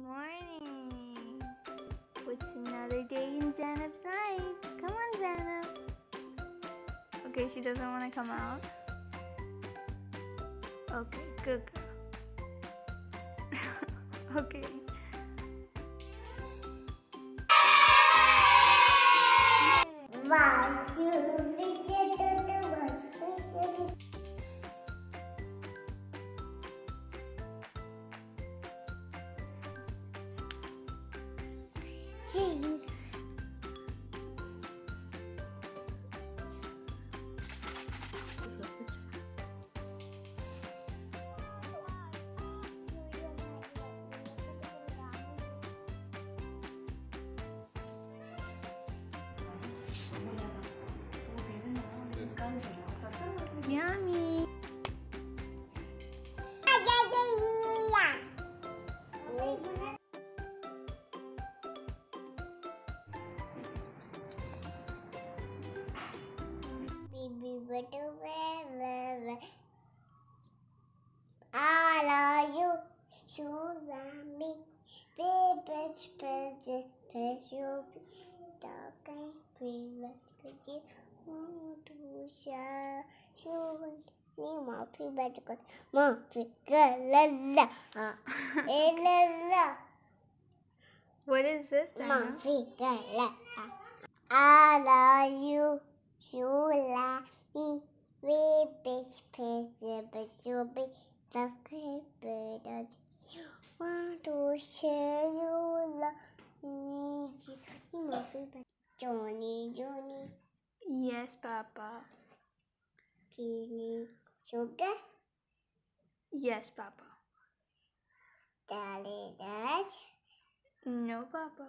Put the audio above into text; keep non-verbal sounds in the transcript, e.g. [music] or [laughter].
Morning. What's another day in Zainab's life? Come on, Zanab. Okay, she doesn't want to come out. Okay, good girl. [laughs] okay. Baby, you please, could you to share you? Ni mafi betul mafi galala galala What is this, mafi galala I love you you love me we bitch bitch bitch you be bird want to share you love me ni mafi betul Johnny Johnny Yes, Papa. Teeny sugar Yes, Papa. Daddy Dad No, Papa.